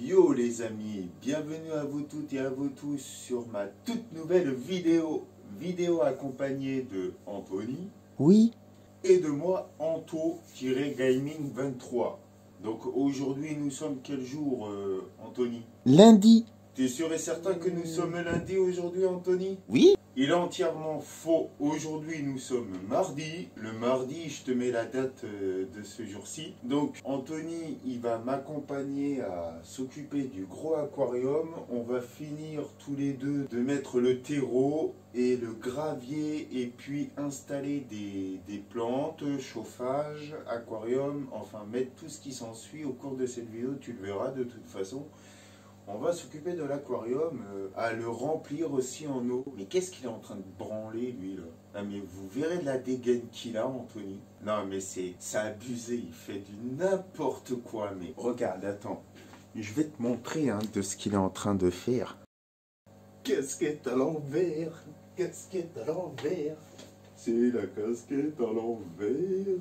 Yo les amis, bienvenue à vous toutes et à vous tous sur ma toute nouvelle vidéo. Vidéo accompagnée de Anthony Oui, et de moi, Anto-Gaming23. Donc aujourd'hui nous sommes quel jour euh, Anthony? Lundi. T'es sûr et certain que nous sommes lundi aujourd'hui Anthony? Oui, Il est entièrement faux. Aujourd'hui, nous sommes mardi. Le mardi, je te mets la date euh, de ce jour-ci. Donc, Anthony, il va m'accompagner à s'occuper du gros aquarium. On va finir tous les deux de mettre le terreau et le gravier et puis installer des, des plantes, chauffage, aquarium, enfin mettre tout ce qui s'ensuit au cours de cette vidéo. Tu le verras de toute façon. On va s'occuper de l'aquarium, euh, à le remplir aussi en eau. Mais qu'est-ce qu'il est en train de branler, lui, là? Ah, mais vous verrez la dégaine qu'il a, Anthony. Non, mais c'est c'est abusé, il fait du n'importe quoi. Mais regarde, attends. Je vais te montrer hein, de ce qu'il est en train de faire. Casquette à l'envers, casquette à l'envers? C'est la casquette à l'envers.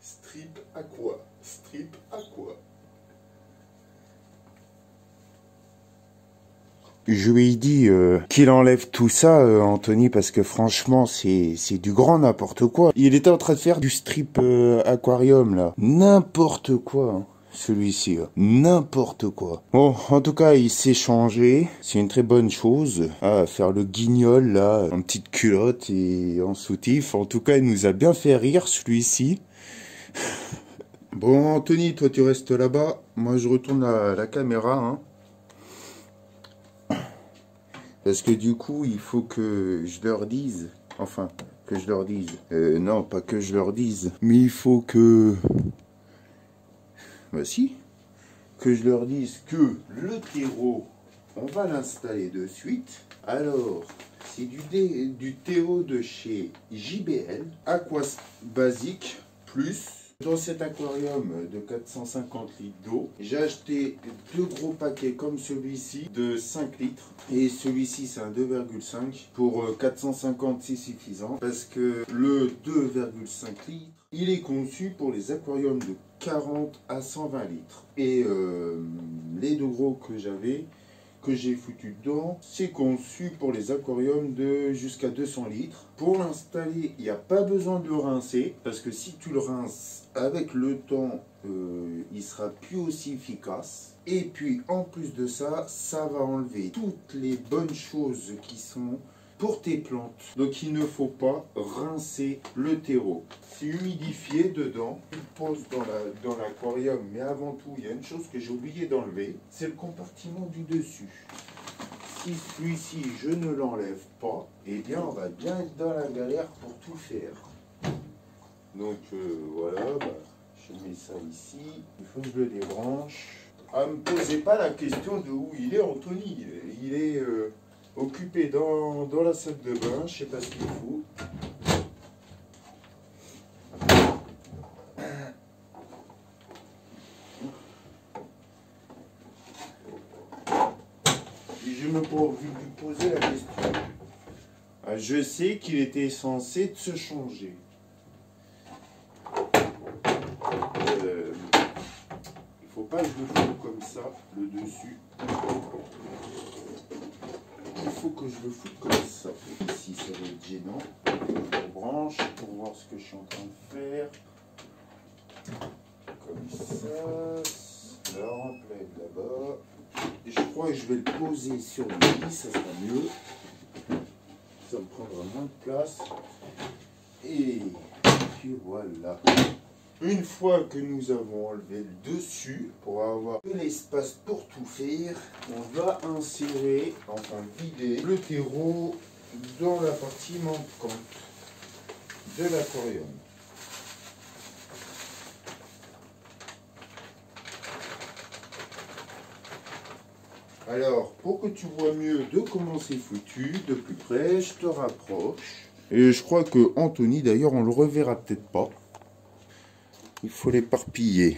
Strip à quoi Strip à quoi je lui ai dit euh, qu'il enlève tout ça, euh, Anthony, parce que franchement, c'est du grand n'importe quoi. Il était en train de faire du strip euh, aquarium, là. N'importe quoi, hein, celui-ci. là. N'importe quoi. Bon, en tout cas, il s'est changé. C'est une très bonne chose. Ah, faire le guignol, là, en petite culotte et en soutif. En tout cas, il nous a bien fait rire, celui-ci. Bon, Anthony, toi, tu restes là-bas. Moi, je retourne à la caméra, hein. Parce que du coup, il faut que je leur dise, enfin, que je leur dise, euh, non, pas que je leur dise, mais il faut que, bah si, que je leur dise que Le terreau, on va l'installer de suite. Alors, c'est du, dé- du théo de chez JBL, Aquas Basique Plus. Dans cet aquarium de 450 litres d'eau, j'ai acheté deux gros paquets comme celui-ci de 5 litres. Et celui-ci, c'est un 2,5. Pour euh, 450, c'est suffisant. Parce que le 2,5 litres, il est conçu pour les aquariums de 40 à 120 litres. Et euh, les deux gros que j'avais, que j'ai foutu dedans, c'est conçu pour les aquariums de jusqu'à 200 litres. Pour l'installer, il n'y a pas besoin de le rincer, parce que si tu le rinces avec le temps, euh, il sera plus aussi efficace. Et puis en plus de ça, ça va enlever toutes les bonnes choses qui sont pour tes plantes. Donc il ne faut pas rincer le terreau. C'est humidifié dedans. Tu le poses dans la- dans l'aquarium, mais avant tout, il y a une chose que j'ai oublié d'enlever, c'est le compartiment du dessus. Si celui-ci, je ne l'enlève pas, eh bien on va bien être dans la galère pour tout faire. Donc euh, voilà, bah, je mets ça ici, il faut que je le débranche. Ah, me posez pas la question de où il est Anthony. Il est euh, occupé dans, dans la salle de bain, je sais pas ce qu'il fout. Et je me pour lui poser la question. Ah, je sais qu'il était censé se changer. Euh, je le foute comme ça, le dessus. Il faut que je le foute comme ça. Ici, ça va être gênant. Je branche pour voir ce que je suis en train de faire. Comme ça. Là, on là-bas. Je crois que je vais le poser sur le lit, ça sera mieux. Ça me prendra moins de place. Et puis voilà. Une fois que nous avons enlevé le dessus, pour avoir de l'espace pour tout faire, on va insérer, enfin vider, le terreau dans la partie manquante de l'aquarium. Alors, pour que tu vois mieux de comment c'est foutu, de plus près, je te rapproche. Et je crois que Anthony, d'ailleurs, on le reverra peut-être pas. Il faut l'éparpiller.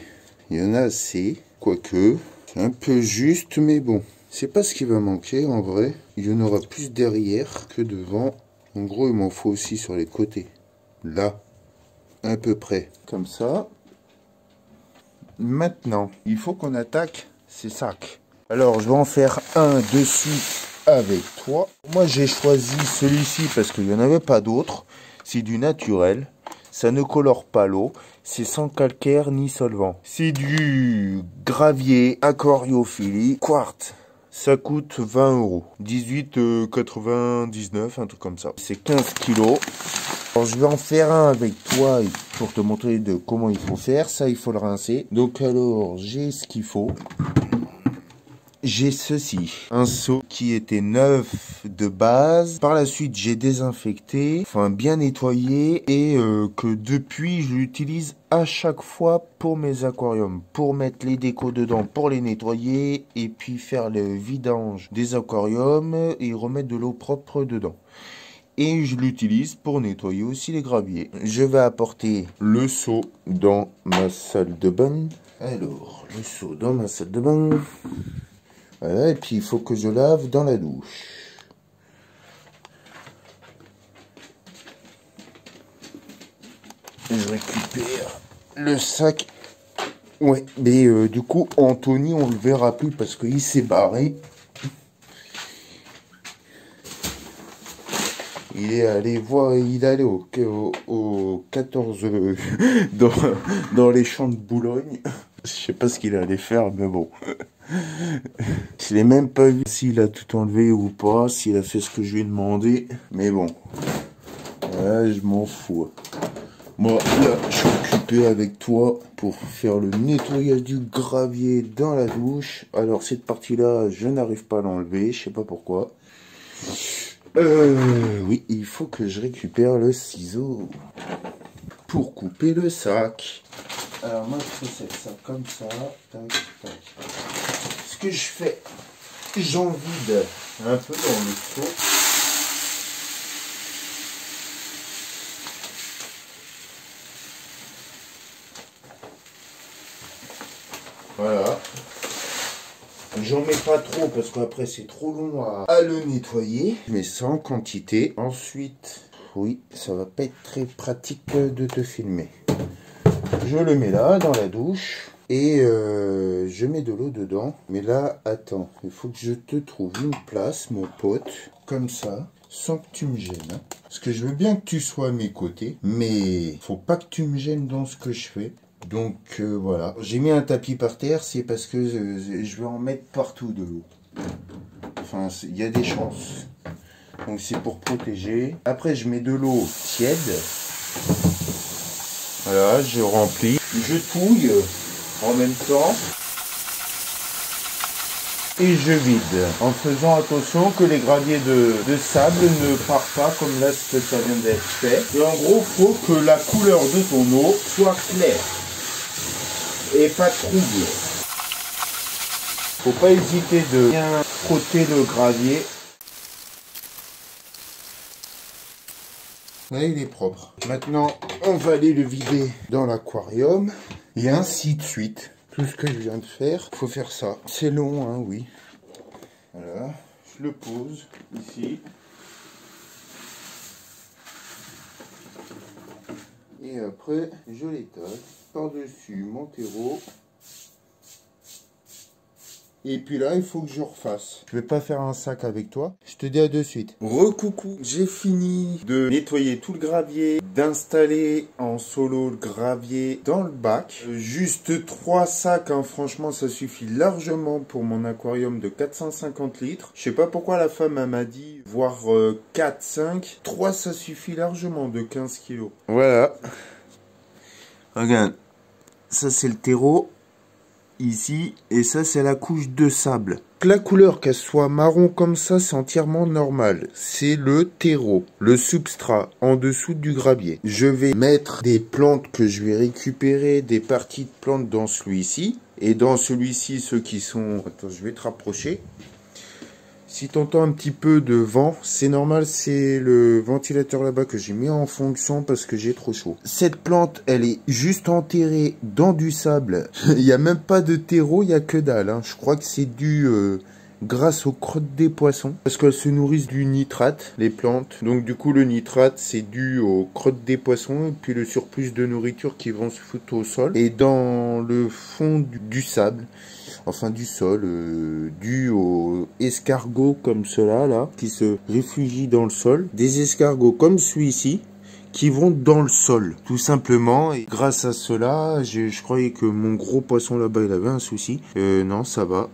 Il y en a assez, quoique, un peu juste, mais bon. C'est pas ce qui va manquer en vrai. Il y en aura plus derrière que devant. En gros, il m'en faut aussi sur les côtés. Là, à peu près. Comme ça. Maintenant, il faut qu'on attaque ces sacs. Alors, je vais en faire un de suite avec toi. Moi, j'ai choisi celui-ci parce qu'il n'y en avait pas d'autre. C'est du naturel. Ça ne colore pas l'eau. C'est sans calcaire ni solvant. C'est du gravier aquariophilie quartz. Ça coûte 20 euros. 18,99, un truc comme ça. C'est 15 kilos. Alors, je vais en faire un avec toi pour te montrer de comment il faut faire. Ça, il faut le rincer. Donc, alors, j'ai ce qu'il faut j'ai ceci. Un seau qui était neuf de base. Par la suite, j'ai désinfecté, enfin bien nettoyé et euh, que depuis, je l'utilise à chaque fois pour mes aquariums. Pour mettre les décos dedans, pour les nettoyer et puis faire le vidange des aquariums et remettre de l'eau propre dedans et je l'utilise pour nettoyer aussi les graviers. Je vais apporter le seau dans ma salle de bain. Alors, le seau dans ma salle de bain. Voilà, et puis il faut que je lave dans la douche. Je récupère le sac. Ouais, mais euh, du coup, Anthony, on le verra plus parce qu'il s'est barré. Il est allé voir, il est allé au, au, 14 euh, dans, dans les champs de Boulogne. Je sais pas ce qu'il allait faire, mais bon. Je l'ai même pas vu s'il a tout enlevé ou pas, s'il a fait ce que je lui ai demandé. Mais bon. je m'en fous. Moi, là, je suis occupé avec toi pour faire le nettoyage du gravier dans la douche. Alors, cette partie-là, je n'arrive pas à l'enlever. Je sais pas pourquoi. Euh, oui, il faut que je récupère le ciseau pour couper le sac. Alors, moi, je fais ça comme ça. Tac, tac que je fais J'en vide un peu dans le seau. Voilà. J'en mets pas trop parce qu'après c'est trop long à, le nettoyer. Mais sans quantité. Ensuite, oui, ça va pas être très pratique de te filmer. Je le mets là dans la douche. Et euh, je mets de l'eau dedans. Mais là, attends, il faut que je te trouve une place, mon pote, comme ça, sans que tu me gênes. Hein. Parce que je veux bien que tu sois à mes côtés, mais faut pas que tu me gênes dans ce que je fais. Donc euh, voilà. J'ai mis un tapis par terre, c'est parce que euh, je vais en mettre partout de l'eau. Enfin, il y a des chances. Donc c'est pour protéger. Après, je mets de l'eau tiède. Voilà, je remplis. Je touille en même temps. Et je vide, en faisant attention que les graviers de, sable ne partent pas comme là ce que ça vient d'être fait. Et en gros, faut que la couleur de ton eau soit claire et pas trouble. Faut pas hésiter de bien frotter le gravier. Il est propre. Maintenant, on va aller le vider dans l'aquarium. Et ainsi de suite. Tout ce que je viens de faire, faut faire ça. C'est long, hein, oui. Voilà, je le pose ici. Et après, je l'étale par-dessus mon terreau. Et puis là, il faut que je refasse. Je vais pas faire un sac avec toi. Je te dis à de suite. Recoucou, j'ai fini de nettoyer tout le gravier, d'installer en solo le gravier dans le bac. Juste trois sacs, hein. franchement, ça suffit largement pour mon aquarium de 450 litres. Je sais pas pourquoi la femme m'a dit, voire 4, euh, 5. 3, ça suffit largement de 15 kilos. Voilà. Regarde. Ça, c'est le terreau ici et ça c'est la couche de sable. La couleur qu'elle soit marron comme ça c'est entièrement normal. C'est le terreau, le substrat en dessous du gravier. Je vais mettre des plantes que je vais récupérer, des parties de plantes dans celui-ci. Et dans celui-ci, ceux qui sont... Attends, je vais te rapprocher. Si tu entends un petit peu de vent, c'est normal, c'est le ventilateur là-bas que j'ai mis en fonction parce que j'ai trop chaud. Cette plante, elle est juste enterrée dans du sable. il n'y a même pas de terreau, il n'y a que dalle. Hein. Je crois que c'est du euh, grâce aux crottes des poissons parce qu'elles se nourrissent du nitrate, les plantes. Donc du coup le nitrate c'est dû aux crottes des poissons et puis le surplus de nourriture qui vont se foutre au sol et dans le fond du, sable. Enfin du sol, euh, dû aux escargots comme cela là, qui se réfugient dans le sol. Des escargots comme celui-ci, qui vont dans le sol, tout simplement. Et grâce à cela, je, croyais que mon gros poisson là-bas, il avait un souci. Euh, non, ça va.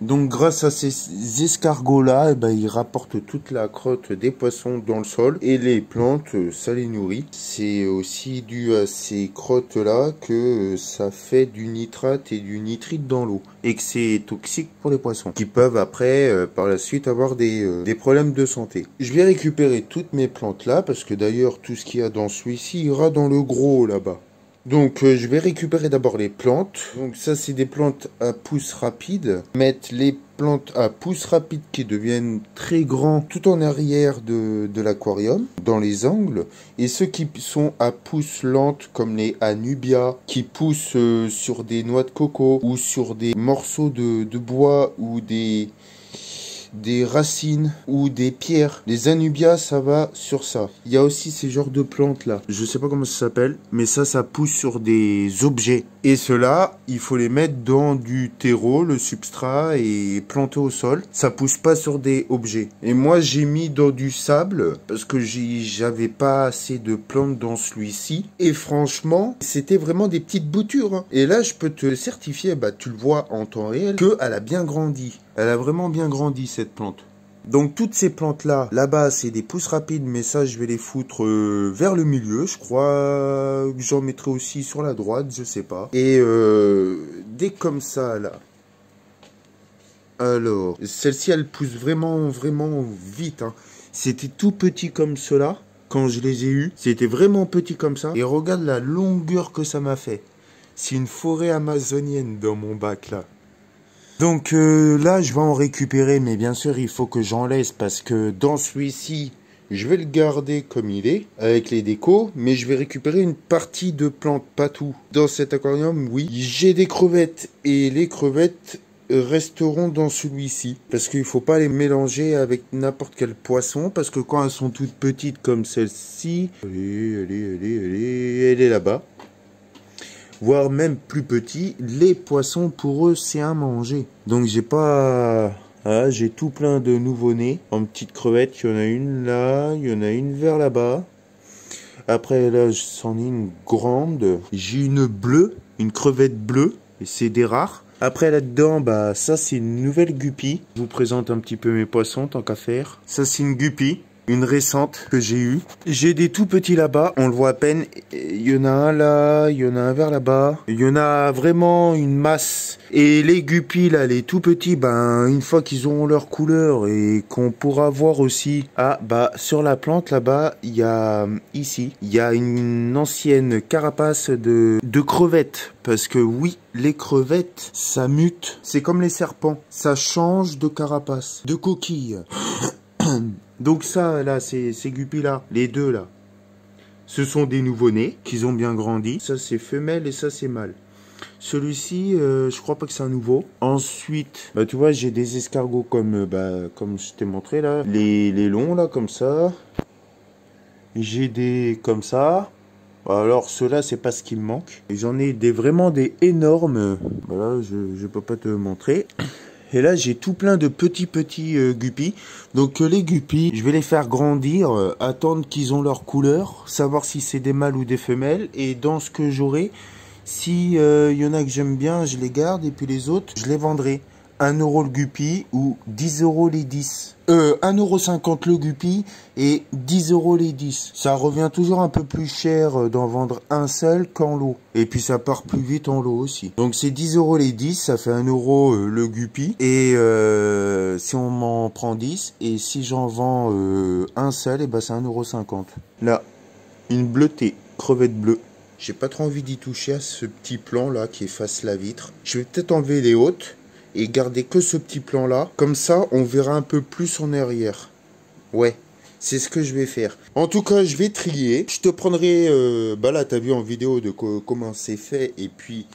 Donc grâce à ces escargots-là, eh ben, ils rapportent toute la crotte des poissons dans le sol et les plantes, euh, ça les nourrit. C'est aussi dû à ces crottes-là que euh, ça fait du nitrate et du nitrite dans l'eau et que c'est toxique pour les poissons qui peuvent après, euh, par la suite, avoir des, des problèmes de santé. Je vais récupérer toutes mes plantes là parce que d'ailleurs tout ce qu'il y a dans celui-ci ira dans le gros là-bas. Donc euh, je vais récupérer d'abord les plantes. Donc ça c'est des plantes à pousse rapide. Mettre les plantes à pousse rapide qui deviennent très grands tout en arrière de, l'aquarium, dans les angles. Et ceux qui sont à pousse lente comme les Anubia qui poussent euh, sur des noix de coco ou sur des morceaux de bois ou des des racines ou des pierres. Les anubias, ça va sur ça. Il y a aussi ces genres de plantes là. Je sais pas comment ça s'appelle, mais ça, ça pousse sur des objets. Et cela, il faut les mettre dans du terreau, le substrat, et planter au sol. Ça pousse pas sur des objets. Et moi, j'ai mis dans du sable parce que j'avais pas assez de plantes dans celui-ci. Et franchement, c'était vraiment des petites boutures. Hein. Et là, je peux te certifier, bah, tu le vois en temps réel, qu'elle a bien grandi. Elle a vraiment bien grandi cette plante. Donc toutes ces plantes là, là-bas c'est des pousses rapides, mais ça je vais les foutre euh, vers le milieu. Je crois que j'en mettrai aussi sur la droite, je sais pas. Et euh, dès comme ça là. Alors, celle-ci elle pousse vraiment vraiment vite. Hein. C'était tout petit comme cela quand je les ai eus. C'était vraiment petit comme ça. Et regarde la longueur que ça m'a fait. C'est une forêt amazonienne dans mon bac là. Donc euh, là, je vais en récupérer, mais bien sûr, il faut que j'en laisse parce que dans celui-ci, je vais le garder comme il est, avec les décos, mais je vais récupérer une partie de plantes, pas tout. Dans cet aquarium, oui, j'ai des crevettes, et les crevettes resteront dans celui-ci, parce qu'il faut pas les mélanger avec n'importe quel poisson, parce que quand elles sont toutes petites comme celle-ci, allez, allez, allez, allez, elle est là-bas, voire même plus petits, les poissons pour eux c'est à manger. Donc j'ai pas... Ah, j'ai tout plein de nouveaux-nés. En petites crevettes, il y en a une là, il y en a une vers là-bas. Après là, j'en ai une grande. J'ai une bleue, une crevette bleue, et c'est des rares. Après là-dedans, bah ça c'est une nouvelle guppy. Je vous présente un petit peu mes poissons tant qu'à faire. Ça c'est une guppy une récente que j'ai eue. J'ai des tout petits là-bas, on le voit à peine. Il y en a un là, il y en a un vers là-bas. Il y en a vraiment une masse. Et les guppies là, les tout petits, ben une fois qu'ils auront leur couleur et qu'on pourra voir aussi, ah bah sur la plante là-bas, il y a ici, il y a une ancienne carapace de, de crevettes. Parce que oui, les crevettes, ça mute. C'est comme les serpents, ça change de carapace, de coquille. Donc ça, là, ces, ces guppies-là, les deux là, ce sont des nouveau-nés qui ont bien grandi. Ça, c'est femelle et ça, c'est mâle. Celui-ci, euh, je crois pas que c'est un nouveau. Ensuite, bah, tu vois, j'ai des escargots comme, euh, bah, comme je t'ai montré là. Les, les longs là, comme ça. J'ai des comme ça. Alors ceux-là, c'est pas ce qui me manque. J'en ai des vraiment des énormes. Voilà, je ne peux pas te montrer. Et là, j'ai tout plein de petits petits euh, guppies. Donc euh, les guppies, je vais les faire grandir, euh, attendre qu'ils ont leur couleur, savoir si c'est des mâles ou des femelles. Et dans ce que j'aurai, si il y en a que j'aime bien, je les garde. Et puis les autres, je les vendrai. 1 euro le guppy ou 10 euros les 10. Euh, 1 euro 50 le guppy et 10 euros les 10. Ça revient toujours un peu plus cher euh, d'en vendre un seul qu'en lot. Et puis ça part plus vite en lot aussi. Donc c'est 10 euros les 10, ça fait 1 euro euh, le guppy. Et euh, si on m'en prend 10, et si j'en vends euh, un seul, et ben c'est 1 euro 50. Là, une bleutée, crevette bleue. J'ai pas trop envie d'y toucher à ce petit plan là qui efface la vitre. Je vais peut-être enlever les hautes et garder que ce petit plan là. Comme ça, on verra un peu plus en arrière. Ouais, c'est ce que je vais faire. En tout cas, je vais trier. Je te prendrai, euh, bah là, t'as vu en vidéo de comment c'est fait. Et puis,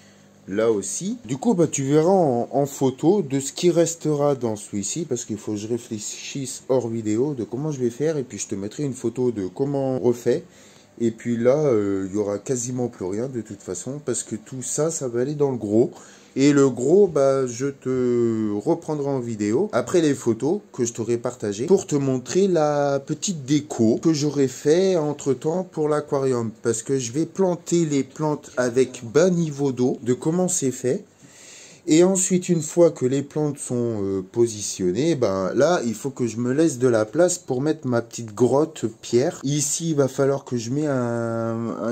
là aussi. Du coup, bah, tu verras en, photo de ce qui restera dans celui-ci, parce qu'il faut que je réfléchisse hors vidéo de comment je vais faire, et puis je te mettrai une photo de comment on refait. Et puis là, euh, il y aura quasiment plus rien de toute façon, parce que tout ça, ça va aller dans le gros. Et le gros, bah, je te reprendrai en vidéo après les photos que je t'aurai partagées pour te montrer la petite déco que j'aurais fait entre temps pour l'aquarium. Parce que je vais planter les plantes avec bas niveau d'eau, de comment c'est fait. Et ensuite, une fois que les plantes sont euh, positionnées, ben là, il faut que je me laisse de la place pour mettre ma petite grotte pierre. Ici, il va falloir que je mette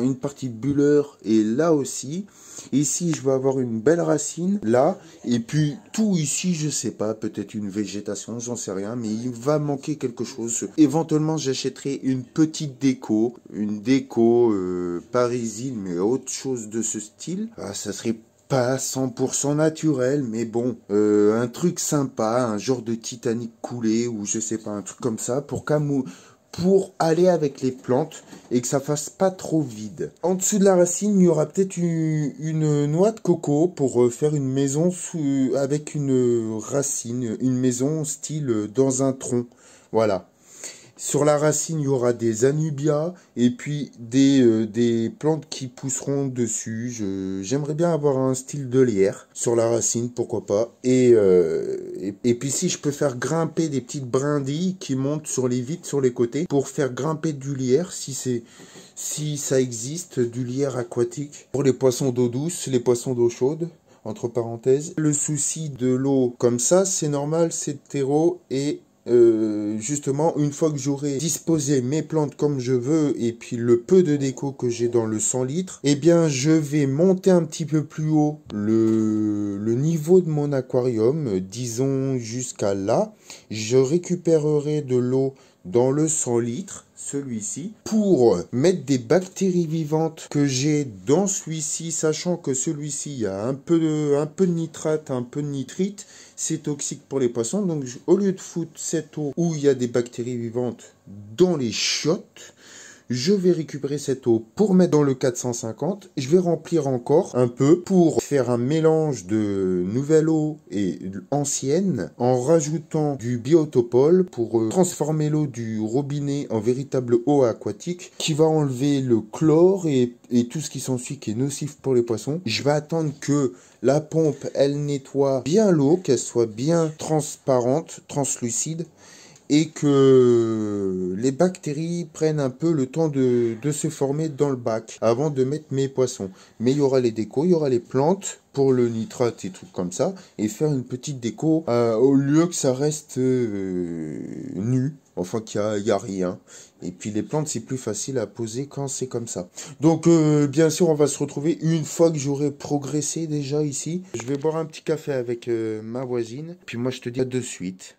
une partie de bulleur et là aussi. Ici, je vais avoir une belle racine, là. Et puis, tout ici, je sais pas, peut-être une végétation, j'en sais rien. Mais il va manquer quelque chose. Éventuellement, j'achèterai une petite déco. Une déco euh, parisienne, mais autre chose de ce style. Ah, ça serait pas 100% naturel, mais bon, euh, un truc sympa, un genre de Titanic coulé ou je sais pas, un truc comme ça pour pour aller avec les plantes et que ça fasse pas trop vide. En dessous de la racine, il y aura peut-être une, noix de coco pour euh, faire une maison sous, avec une racine, une maison style dans un tronc. Voilà. Sur la racine, il y aura des anubias et puis des, euh, plantes qui pousseront dessus. J'aimerais bien avoir un style de lierre sur la racine, pourquoi pas. Et, euh, et, puis si je peux faire grimper des petites brindilles qui montent sur les vitres sur les côtés pour faire grimper du lierre, si si ça existe, du lierre aquatique pour les poissons d'eau douce, les poissons d'eau chaude entre parenthèses. Le souci de l'eau comme ça, c'est normal, c'est terreau et euh, justement, une fois que j'aurai disposé mes plantes comme je veux et puis le peu de déco que j'ai dans le 100 litres, eh bien, je vais monter un petit peu plus haut le, le niveau de mon aquarium, disons jusqu'à là. Je récupérerai de l'eau dans le 100 litres, celui-ci, pour mettre des bactéries vivantes que j'ai dans celui-ci, sachant que celui-ci, a un peu, un peu de nitrate, un peu de nitrite, c'est toxique pour les poissons. Donc, au lieu de foutre cette eau où il y a des bactéries vivantes dans les chiottes, je vais récupérer cette eau pour mettre dans le 450. Je vais remplir encore un peu pour faire un mélange de nouvelle eau et ancienne en rajoutant du biotopol pour euh, transformer l'eau du robinet en véritable eau aquatique qui va enlever le chlore et, et tout ce qui s'ensuit qui est nocif pour les poissons. Je vais attendre que la pompe, elle nettoie bien l'eau, qu'elle soit bien transparente, translucide et que les bactéries prennent un peu le temps de, se former dans le bac avant de mettre mes poissons. Mais il y aura les décos, il y aura les plantes pour le nitrate et trucs comme ça, et faire une petite déco euh, au lieu que ça reste euh, nu, enfin qu'il n'y a, rien. Et puis les plantes, c'est plus facile à poser quand c'est comme ça. Donc euh, bien sûr, on va se retrouver une fois que j'aurai progressé déjà ici. Je vais boire un petit café avec ma voisine, puis moi je te dis à de suite.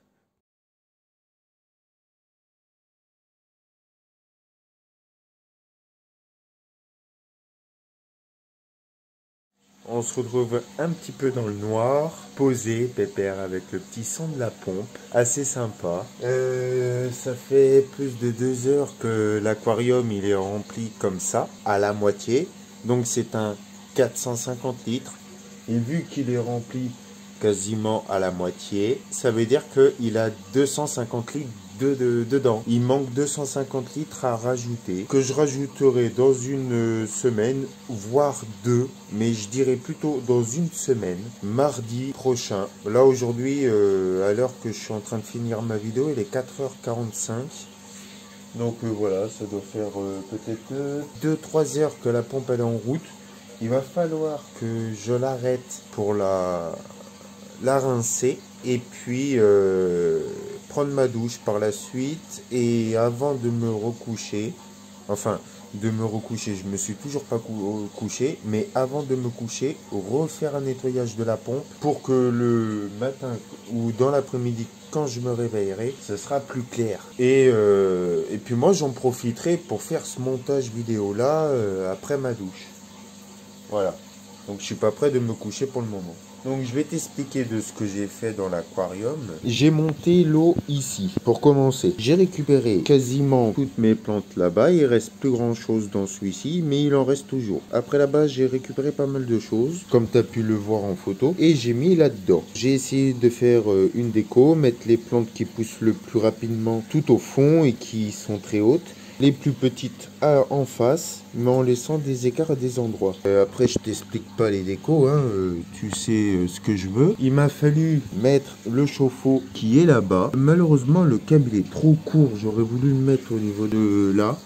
On se retrouve un petit peu dans le noir, posé, pépère, avec le petit son de la pompe, assez sympa. Euh, ça fait plus de deux heures que l'aquarium il est rempli comme ça, à la moitié. Donc c'est un 450 litres. Et vu qu'il est rempli quasiment à la moitié, ça veut dire qu'il a 250 litres de, dedans. Il manque 250 litres à rajouter, que je rajouterai dans une semaine, voire deux, mais je dirais plutôt dans une semaine, mardi prochain. Là aujourd'hui, euh, à l'heure que je suis en train de finir ma vidéo, il est 4h45. Donc euh, voilà, ça doit faire euh, peut-être 2-3 heures que la pompe est en route. Il va falloir que je l'arrête pour la, la rincer et puis prendre ma douche par la suite et avant de me recoucher, enfin de me recoucher, je me suis toujours pas couché, mais avant de me coucher, refaire un nettoyage de la pompe pour que le matin ou dans l'après-midi quand je me réveillerai, ce sera plus clair. Et, euh, puis moi j'en profiterai pour faire ce montage vidéo là euh, après ma douche. Voilà. Donc je suis pas prêt de me coucher pour le moment. Donc je vais t'expliquer de ce que j'ai fait dans l'aquarium. J'ai monté l'eau ici pour commencer. J'ai récupéré quasiment toutes mes plantes là-bas. Il reste plus grand chose dans celui-ci, mais il en reste toujours. Après là-bas, j'ai récupéré pas mal de choses, comme tu as pu le voir en photo, et j'ai mis là-dedans. J'ai essayé de faire euh, une déco, mettre les plantes qui poussent le plus rapidement tout au fond et qui sont très hautes les plus petites en face, mais en laissant des écarts à des endroits. Euh, après, je t'explique pas les décos, hein, euh, tu sais euh, ce que je veux. Il m'a fallu mettre le chauffe-eau qui est là-bas. Malheureusement, le câble est trop court. J'aurais voulu le mettre au niveau de là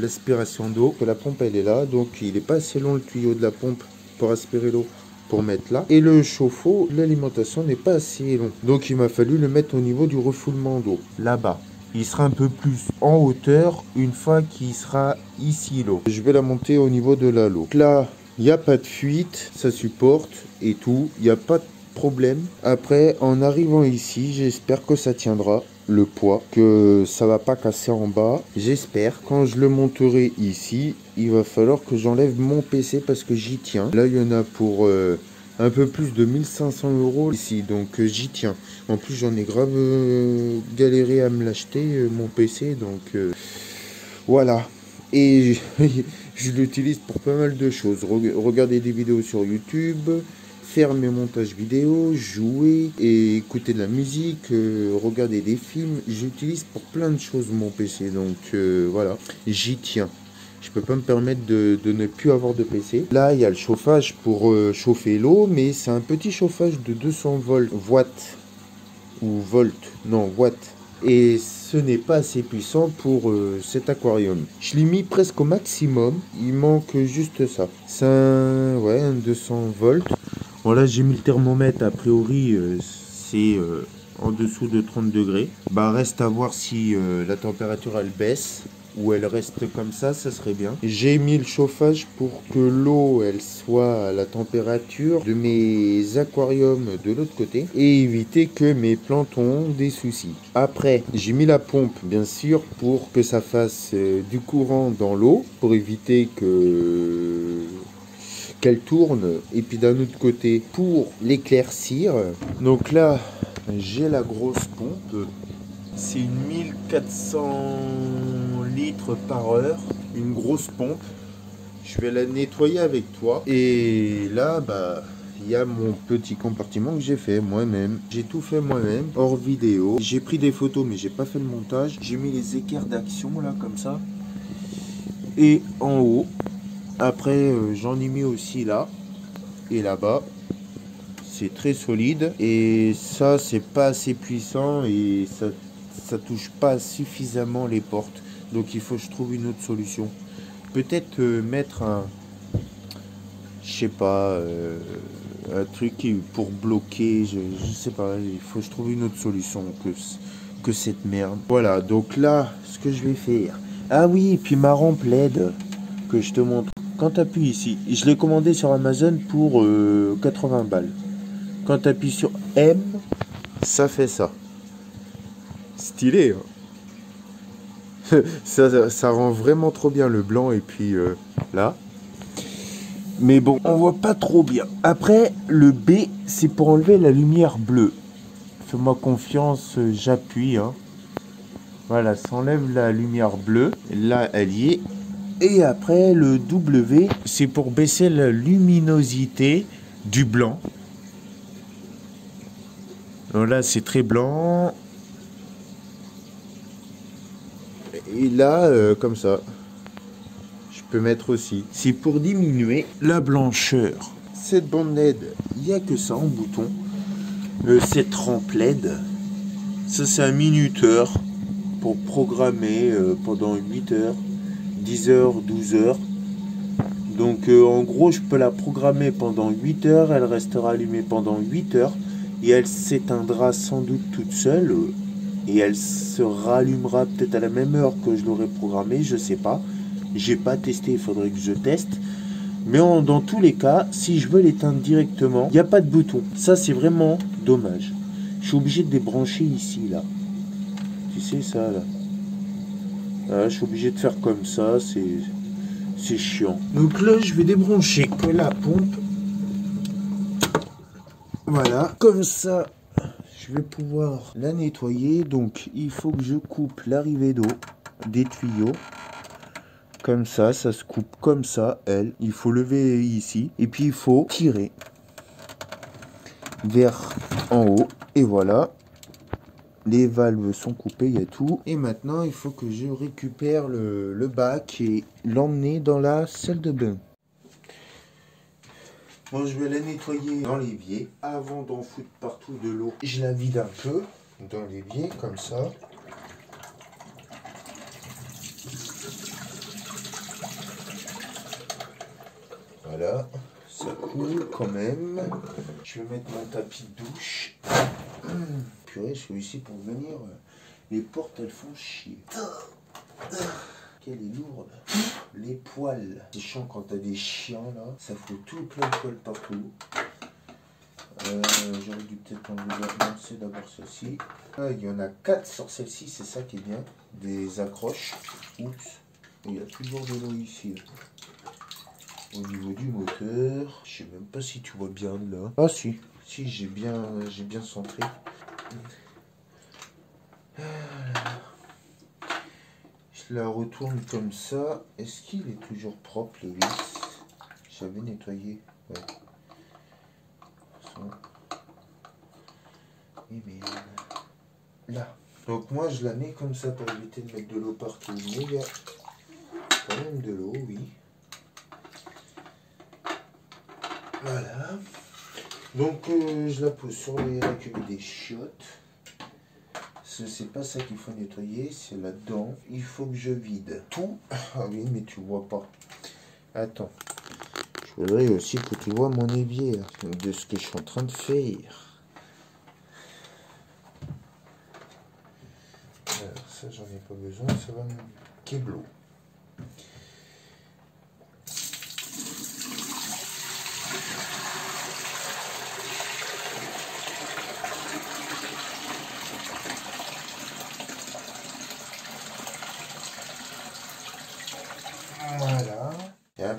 l'aspiration d'eau, la pompe elle est là, donc il n'est pas assez long le tuyau de la pompe pour aspirer l'eau pour mettre là. Et le chauffe-eau, l'alimentation n'est pas assez long. Donc il m'a fallu le mettre au niveau du refoulement d'eau, là-bas il sera un peu plus en hauteur une fois qu'il sera ici l'eau. Je vais la monter au niveau de la l'eau. Là, il n'y a pas de fuite, ça supporte et tout, il n'y a pas de problème. Après, en arrivant ici, j'espère que ça tiendra le poids, que ça va pas casser en bas. J'espère. Quand je le monterai ici, il va falloir que j'enlève mon PC parce que j'y tiens. Là, il y en a pour... Euh, un peu plus de 1500 euros ici, donc euh, j'y tiens. En plus, j'en ai grave euh, galéré à me l'acheter, euh, mon PC, donc voilà. Et je, l'utilise pour pas mal de choses. regarder des vidéos sur YouTube, faire mes montages vidéo, jouer et écouter de la musique, regarder des films. J'utilise pour plein de choses mon PC, donc voilà, j'y tiens. Je peux pas me permettre de, ne plus avoir de PC. Là, il y a le chauffage pour euh, chauffer l'eau, mais c'est un petit chauffage de 200 volts, watts ou volts, non watts. Et ce n'est pas assez puissant pour euh, cet aquarium. Je l'ai mis presque au maximum. Il manque juste ça. C'est un, ouais, un 200 volts. Bon là, j'ai mis le thermomètre. A priori, euh, c'est en dessous de 30 degrés. Bah, reste à voir si la température elle baisse où elle reste comme ça, ça serait bien. J'ai mis le chauffage pour que l'eau elle soit à la température de mes aquariums de l'autre côté et éviter que mes plantes ont des soucis. Après, j'ai mis la pompe bien sûr pour que ça fasse euh, du courant dans l'eau pour éviter que qu'elle tourne et puis d'un autre côté pour l'éclaircir. Donc là, j'ai la grosse pompe c'est une 1400 litres par heure, une grosse pompe. Je vais la nettoyer avec toi. Et là, bah, il y a mon petit compartiment que j'ai fait moi-même. J'ai tout fait moi-même, hors vidéo. J'ai pris des photos, mais j'ai pas fait le montage. J'ai mis les équerres d'action là, comme ça. Et en haut. Après, euh, j'en ai mis aussi là. Et là-bas. C'est très solide. Et ça, c'est pas assez puissant. Et ça ça touche pas suffisamment les portes. Donc il faut que je trouve une autre solution. Peut-être euh, mettre un, je sais pas, euh, un truc pour bloquer, je, sais pas, il faut que je trouve une autre solution que, que cette merde. Voilà, donc là, ce que je vais faire. Ah oui, et puis ma rampe LED que je te montre. Quand tu appuies ici, je l'ai commandé sur Amazon pour 80 euh, balles. Quand tu appuies sur M, ça fait ça stylé. Hein. ça, rend vraiment trop bien le blanc et puis euh, là. Mais bon, on voit pas trop bien. Après, le B, c'est pour enlever la lumière bleue. Fais-moi confiance, j'appuie. Hein. Voilà, ça enlève la lumière bleue. Là, elle est. Et après, le W, c'est pour baisser la luminosité du blanc. Là, c'est très blanc. Et là, euh, comme ça, je peux mettre aussi. C'est pour diminuer la blancheur. Cette bande LED, il n'y a que ça en bouton. Euh, cette rampe LED, ça c'est un minuteur pour programmer euh, pendant 8 heures, 10 heures, 12 heures. Donc en gros, je peux la programmer pendant 8 heures, elle restera allumée pendant 8 heures et elle s'éteindra sans doute toute seule et elle se rallumera peut-être à la même heure que je l'aurais programmé, je sais pas. J'ai pas testé, il faudrait que je teste. Mais dans tous les cas, si je veux l'éteindre directement, il n'y a pas de bouton. Ça, c'est vraiment dommage. Je suis obligé de débrancher ici, là. Tu sais, ça, là. je suis obligé de faire comme ça, c'est chiant. Donc là, je vais débrancher que la pompe. Voilà, comme ça, vais pouvoir la nettoyer. Donc, il faut que je coupe l'arrivée d'eau des tuyaux. Comme ça, ça se coupe comme ça, elle. Il faut lever ici. Et puis, il faut tirer vers en haut. Et voilà. Les valves sont coupées, il y a tout. Et maintenant, il faut que je récupère le, le bac et l'emmener dans la salle de bain. Bon, je vais la nettoyer dans l'évier. Avant d'en foutre partout de l'eau, je la vide un peu dans l'évier, comme ça. Voilà, ça coule quand même. Je vais mettre mon tapis de douche. Purée, celui-ci pour venir, les portes elles font chier. Qu'elle est lourde. Les poils. C'est chiant quand t'as des chiens là. Ça fout tout plein de poils partout. Euh, J'aurais dû peut-être lancer d'abord ceci. Ah, il y en a 4 sur celle-ci, c'est ça qui est bien. Des accroches. Oups. Il y a toujours de l'eau ici. Au niveau du moteur. Je sais même pas si tu vois bien là. Ah si. Si j'ai bien j'ai bien centré. Je la retourne comme ça. Est-ce qu'il est toujours propre les vis J'avais nettoyé. Ouais. Et bien, là. Donc moi je la mets comme ça pour éviter de mettre de l'eau partout. Il y a quand même de l'eau, oui. Voilà. Donc euh, je la pose sur les récup des chiottes. C'est pas ça qu'il faut nettoyer, c'est là-dedans. Il faut que je vide tout. Ah oui, mais tu vois pas. Attends. Je voudrais aussi que tu vois mon évier de ce que je suis en train de faire. Alors ça, j'en ai pas besoin, ça va me keblo. Voilà. Il y a un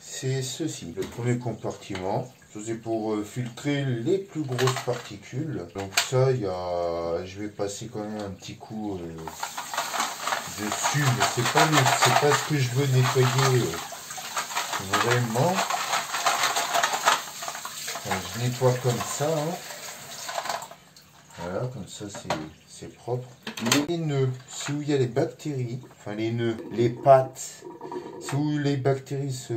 C'est ceci. Le premier compartiment, c'est pour euh, filtrer les plus grosses particules. Donc ça, il y a, je vais passer quand même un petit coup euh, dessus, mais c'est pas, pas ce que je veux nettoyer euh, vraiment. je nettoie comme ça. Hein. Comme ça c'est propre. Les nœuds, c'est où il y a les bactéries, enfin les nœuds, les pattes, c'est où les bactéries se,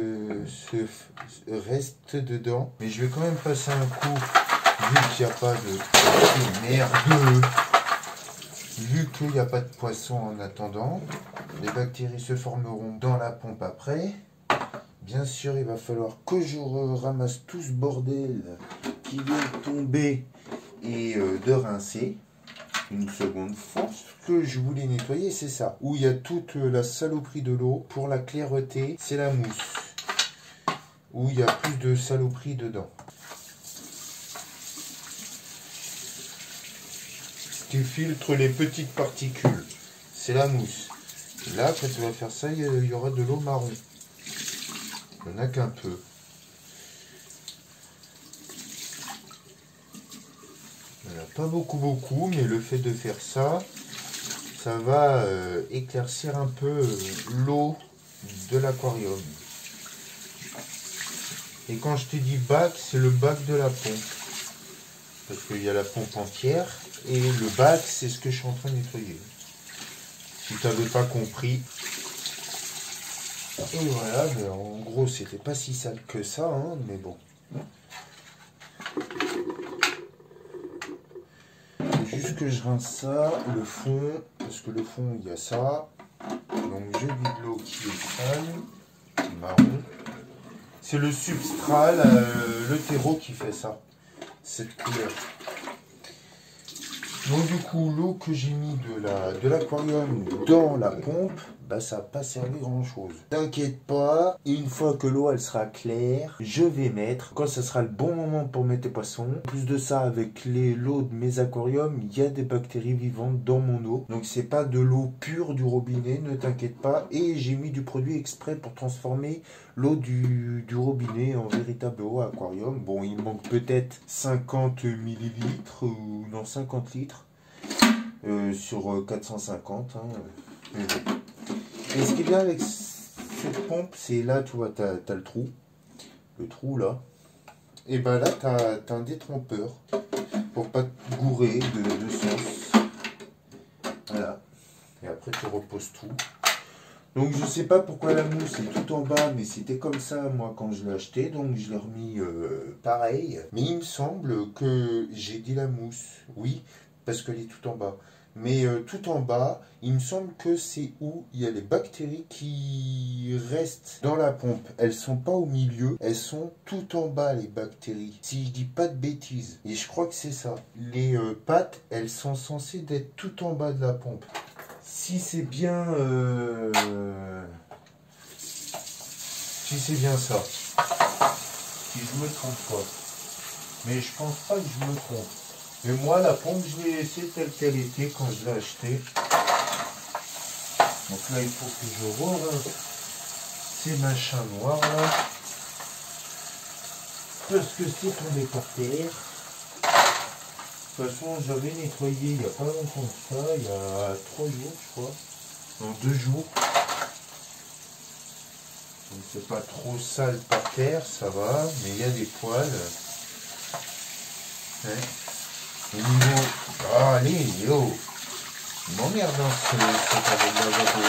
restent dedans. Mais je vais quand même passer un coup, vu qu'il n'y a pas de... merde Vu qu'il n'y a pas de poisson en attendant, les bactéries se formeront dans la pompe après. Bien sûr, il va falloir que je ramasse tout ce bordel qui vient tomber et euh, de rincer une seconde fois. Ce que je voulais nettoyer, c'est ça. Où il y a toute la saloperie de l'eau. Pour la claireté, c'est la mousse. Où il y a plus de saloperie dedans. Ce qui filtre les petites particules, c'est la mousse. Là, quand tu vas faire ça, il y aura de l'eau marron. Il n'y en a qu'un peu. Pas beaucoup beaucoup, mais le fait de faire ça, ça va euh, éclaircir un peu euh, l'eau de l'aquarium. Et quand je te dis bac, c'est le bac de la pompe. Parce qu'il y a la pompe entière. Et le bac, c'est ce que je suis en train de nettoyer. Si tu n'avais pas compris. Et voilà, ben, en gros, c'était pas si sale que ça, hein, mais bon. juste que je rince ça, le fond, parce que le fond, il y a ça. Donc je vide l'eau qui est sale, marron. C'est le substrat, le terreau qui fait ça, cette couleur. Donc du coup, l'eau que j'ai mis de l'aquarium la, de dans la pompe, bah ça n'a pas servi grand chose. T'inquiète pas, une fois que l'eau elle sera claire, je vais mettre, quand ce sera le bon moment pour mettre tes poissons. En plus de ça, avec l'eau de mes aquariums, il y a des bactéries vivantes dans mon eau. Donc c'est pas de l'eau pure du robinet, ne t'inquiète pas. Et j'ai mis du produit exprès pour transformer l'eau du, robinet en véritable eau aquarium. Bon, il manque peut-être 50 millilitres ou non 50 litres euh, sur 450. Hein. Et ce qui est bien avec cette pompe, c'est là, tu vois, tu as, le trou. Le trou là. Et ben là, tu as, un détrompeur pour pas te gourer de, de sauce. Voilà. Et après, tu reposes tout. Donc je sais pas pourquoi la mousse est tout en bas, mais c'était comme ça moi quand je l'ai acheté, donc je l'ai remis euh, pareil. Mais il me semble que j'ai dit la mousse, oui, parce qu'elle est tout en bas. Mais euh, tout en bas, il me semble que c'est où il y a les bactéries qui restent dans la pompe. Elles sont pas au milieu, elles sont tout en bas les bactéries. Si je dis pas de bêtises, et je crois que c'est ça. Les euh, pattes, elles sont censées être tout en bas de la pompe si c'est bien... Euh, si c'est bien ça. Si je me trompe pas. Mais je pense pas que je me trompe. Mais moi, la pompe, je l'ai laissée telle qu'elle était quand je l'ai achetée. Donc là, il faut que je re ces machins noirs là. Parce que c'est tombé par terre. De toute façon, j'avais nettoyé il n'y a pas longtemps ça, il y a trois jours, je crois. Non, deux jours. Donc c'est pas trop sale par terre, ça va, mais il y a des poils. Hein Au niveau... Ah, allez, yo Il m'emmerde hein, ce, ce avec la lavabo.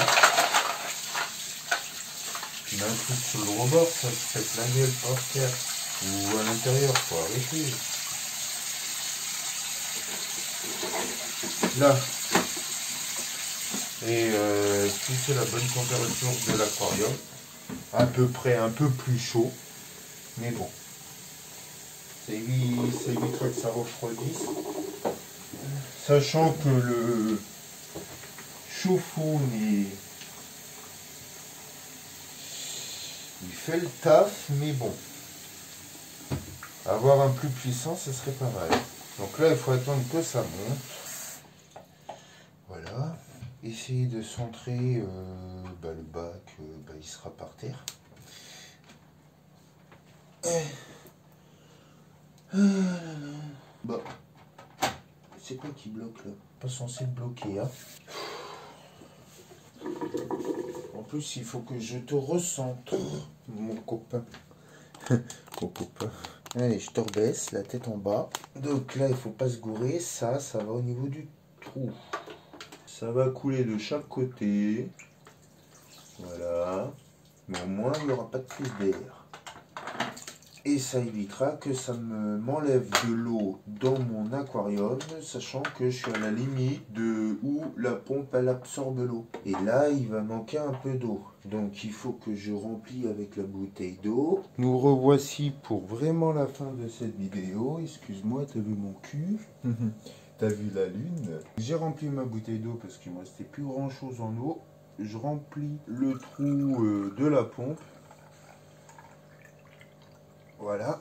Tu mets un truc sur le rebord, ça se fait la gueule par terre. Ou à l'intérieur, quoi. Arrêtez. là. Et c'est la bonne température de l'aquarium, à peu près un peu plus chaud, mais bon, ça éviterait que ça refroidisse. Sachant que le chauffe-eau il fait le taf, mais bon, avoir un plus puissant, ce serait pas mal. Donc là, il faut attendre que ça monte. Voilà. Essayer de centrer euh, bah, le bac, euh, bah, il sera par terre c'est quoi qui bloque là Pas censé bloquer, hein En plus, il faut que je te recentre, mon copain. mon copain. Allez, je te rebaisse, la tête en bas. Donc là, il faut pas se gourer. Ça, ça va au niveau du trou. Ça va couler de chaque côté. Voilà. Mais au moins, il n'y aura pas de prise d'air. Et ça évitera que ça m'enlève de l'eau dans mon aquarium, sachant que je suis à la limite de où la pompe elle absorbe l'eau. Et là, il va manquer un peu d'eau. Donc il faut que je remplis avec la bouteille d'eau. Nous revoici pour vraiment la fin de cette vidéo. Excuse-moi, t'as vu mon cul? T'as vu la lune? J'ai rempli ma bouteille d'eau parce qu'il me restait plus grand chose en eau. Je remplis le trou euh, de la pompe. Voilà.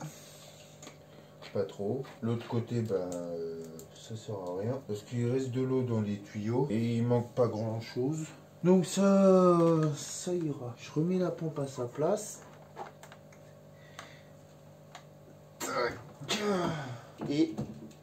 Pas trop. L'autre côté, ben, euh, ça sert à rien. Parce qu'il reste de l'eau dans les tuyaux. Et il manque pas grand chose. Donc ça, ça ira. Je remets la pompe à sa place. Et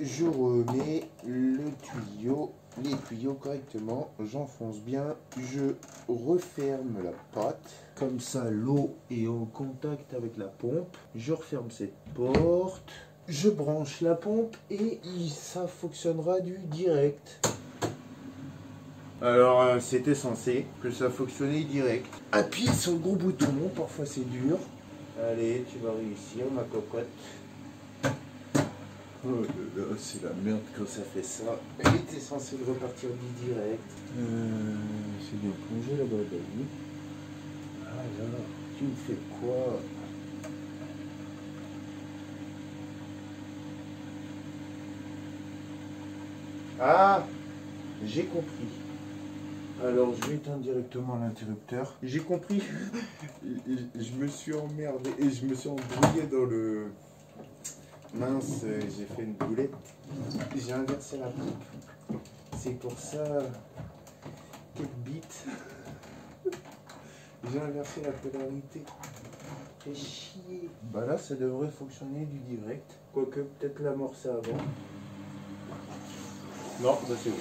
je remets le tuyau, les tuyaux correctement, j'enfonce bien, je referme la pâte, comme ça l'eau est en contact avec la pompe, je referme cette porte, je branche la pompe et ça fonctionnera du direct. Alors euh, c'était censé que ça fonctionnait direct. Appuie sur le gros bouton, parfois c'est dur. Allez, tu vas réussir ma cocotte. Oh là là, c'est la merde quand ça fait ça. Il était censé repartir du direct. Euh, c'est bien plongé là-bas, David. Ah là, tu me fais quoi? Ah J'ai compris. Alors je vais éteindre directement l'interrupteur. J'ai compris. je me suis emmerdé et je me suis embrouillé dans le. Mince, j'ai fait une boulette. J'ai inversé la pompe. C'est pour ça. Quel bit. J'ai inversé la polarité. Fait chier. Bah là, ça devrait fonctionner du direct. Quoique, peut-être l'amorcer avant. Non, ça c'est bon.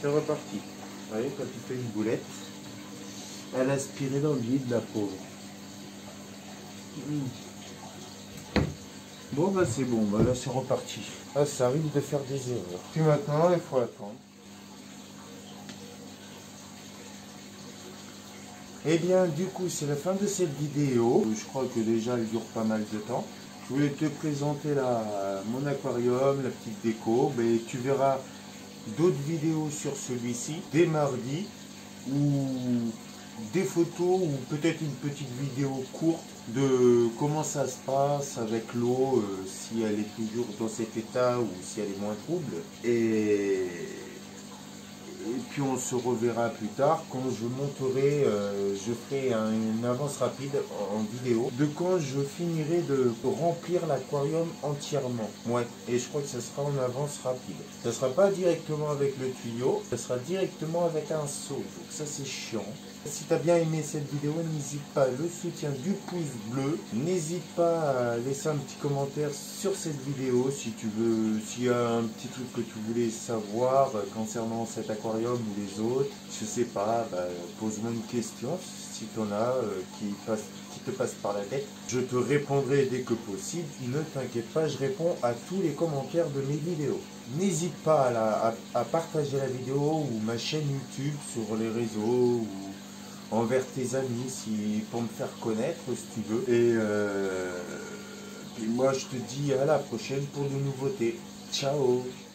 C'est reparti. Vous voyez, quand tu fais une boulette, elle a aspiré dans le vide, la pauvre. Hmm. Bon, bah c'est bon, bah là c'est reparti. Ah, ça arrive de faire des erreurs. Puis maintenant, il faut attendre. Eh bien, du coup, c'est la fin de cette vidéo. Je crois que déjà, elle dure pas mal de temps. Je voulais te présenter la, mon aquarium, la petite déco. Mais tu verras d'autres vidéos sur celui-ci dès mardi ou des photos ou peut-être une petite vidéo courte de comment ça se passe avec l'eau, euh, si elle est toujours dans cet état ou si elle est moins trouble. Et et puis on se reverra plus tard quand je monterai, euh, je ferai une avance rapide en vidéo de quand je finirai de remplir l'aquarium entièrement. Ouais, et je crois que ça sera en avance rapide. Ça sera pas directement avec le tuyau, ça sera directement avec un seau. Donc ça c'est chiant. Si tu as bien aimé cette vidéo, n'hésite pas le soutien du pouce bleu. N'hésite pas à laisser un petit commentaire sur cette vidéo si tu veux, s'il y a un petit truc que tu voulais savoir concernant cet aquarium ou les autres. Je sais pas, bah, pose-moi une question si tu en as euh, qui, te passe par la tête. Je te répondrai dès que possible. Ne t'inquiète pas, je réponds à tous les commentaires de mes vidéos. N'hésite pas à, à, partager la vidéo ou ma chaîne YouTube sur les réseaux envers tes amis si, pour me faire connaître si tu veux. Et, euh, et moi je te dis à la prochaine pour de nouveautés. Ciao